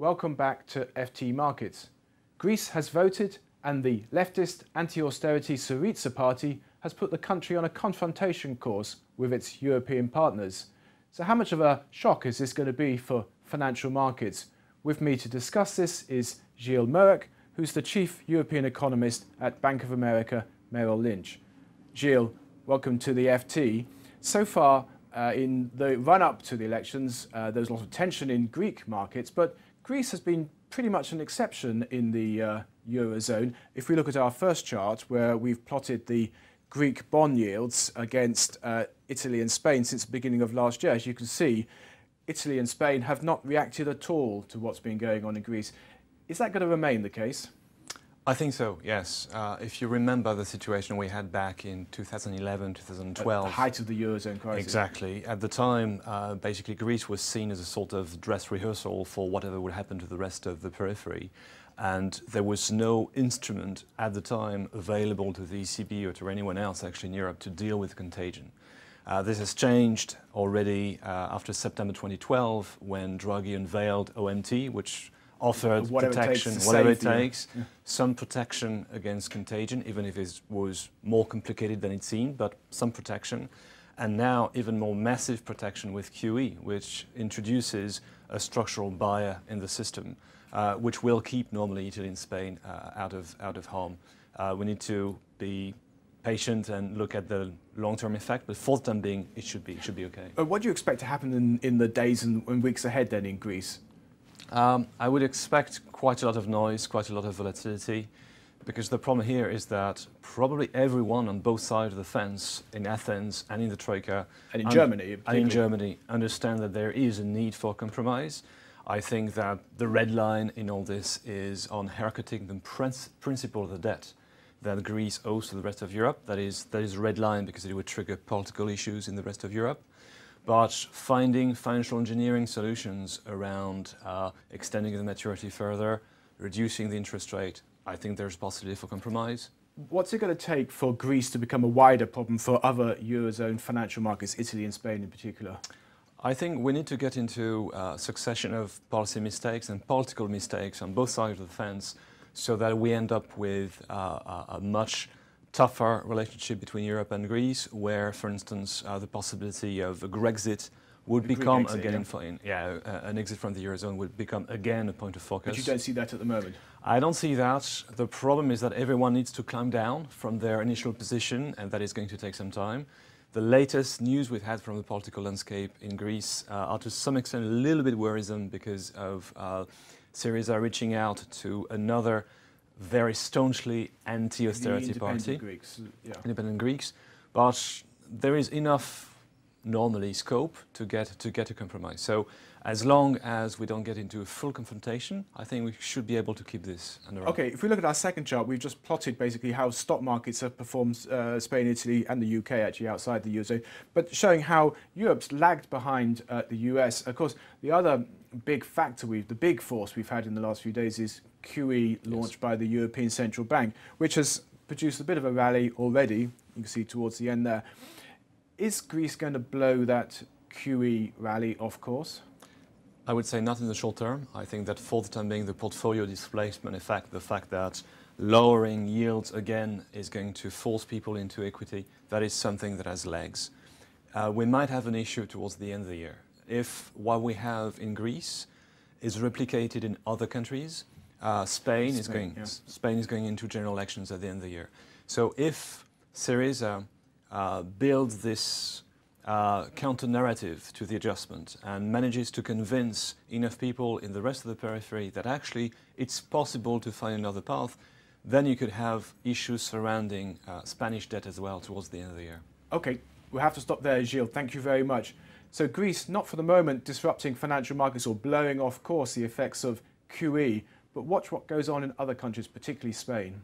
welcome back to FT Markets. Greece has voted and the leftist anti-austerity Syriza party has put the country on a confrontation course with its European partners. So how much of a shock is this going to be for financial markets? With me to discuss this is Gilles Moec, who's the chief European economist at Bank of America Merrill Lynch. Gilles, welcome to the FT. So far, uh, in the run up to the elections, uh, there was a lot of tension in Greek markets, but Greece has been pretty much an exception in the uh, Eurozone. If we look at our first chart, where we've plotted the Greek bond yields against uh, Italy and Spain since the beginning of last year, as you can see, Italy and Spain have not reacted at all to what's been going on in Greece. Is that going to remain the case? I think so, yes. Uh, if you remember the situation we had back in 2011, 2012. At the height of the Eurozone crisis. Exactly. At the time, uh, basically, Greece was seen as a sort of dress rehearsal for whatever would happen to the rest of the periphery. And there was no instrument at the time available to the ECB or to anyone else actually in Europe to deal with contagion. Uh, this has changed already uh, after September 2012 when Draghi unveiled OMT, which offered whatever protection, it whatever it you. takes, yeah. some protection against contagion, even if it was more complicated than it seemed, but some protection. And now even more massive protection with QE, which introduces a structural buyer in the system, uh, which will keep normally Italy and Spain uh, out, of, out of harm. Uh, we need to be patient and look at the long-term effect, but for the time being, it should be, it should be okay. What do you expect to happen in, in the days and, and weeks ahead then in Greece? Um, I would expect quite a lot of noise, quite a lot of volatility, because the problem here is that probably everyone on both sides of the fence, in Athens and in the Troika, and in Germany, and in Germany, understand that there is a need for compromise. I think that the red line in all this is on haircutting the principle of the debt that Greece owes to the rest of Europe. That is, that is a red line because it would trigger political issues in the rest of Europe but finding financial engineering solutions around uh, extending the maturity further, reducing the interest rate, I think there's possibility for compromise. What's it going to take for Greece to become a wider problem for other Eurozone financial markets, Italy and Spain in particular? I think we need to get into a succession of policy mistakes and political mistakes on both sides of the fence so that we end up with uh, a much tougher relationship between Europe and Greece, where, for instance, uh, the possibility of a Grexit would the become exit, again, yeah, in, yeah uh, an exit from the eurozone would become again a point of focus. But you don't see that at the moment. I don't see that. The problem is that everyone needs to climb down from their initial position, and that is going to take some time. The latest news we've had from the political landscape in Greece uh, are to some extent a little bit worrisome because of uh, Syriza reaching out to another very staunchly anti-austerity party. Greeks, yeah. Independent Greeks, but there is enough normally scope to get to get a compromise. So as long as we don't get into a full confrontation, I think we should be able to keep this under. Okay, if we look at our second chart, we've just plotted basically how stock markets have performed, uh, Spain, Italy, and the UK actually outside the eurozone, but showing how Europe's lagged behind uh, the US. Of course, the other big factor we've, the big force we've had in the last few days is QE launched yes. by the European Central Bank, which has produced a bit of a rally already. You can see towards the end there. Is Greece going to blow that QE rally off course? I would say not in the short term. I think that for the time being, the portfolio displacement effect, the fact that lowering yields again is going to force people into equity, that is something that has legs. Uh, we might have an issue towards the end of the year. If what we have in Greece is replicated in other countries, uh, Spain, Spain, is going. Yeah. Spain is going into general elections at the end of the year. So if Syriza uh, builds this uh, counter narrative to the adjustment and manages to convince enough people in the rest of the periphery that actually it's possible to find another path, then you could have issues surrounding uh, Spanish debt as well towards the end of the year. Okay, we'll have to stop there, Gilles. Thank you very much. So Greece, not for the moment disrupting financial markets or blowing off course the effects of QE, but watch what goes on in other countries, particularly Spain.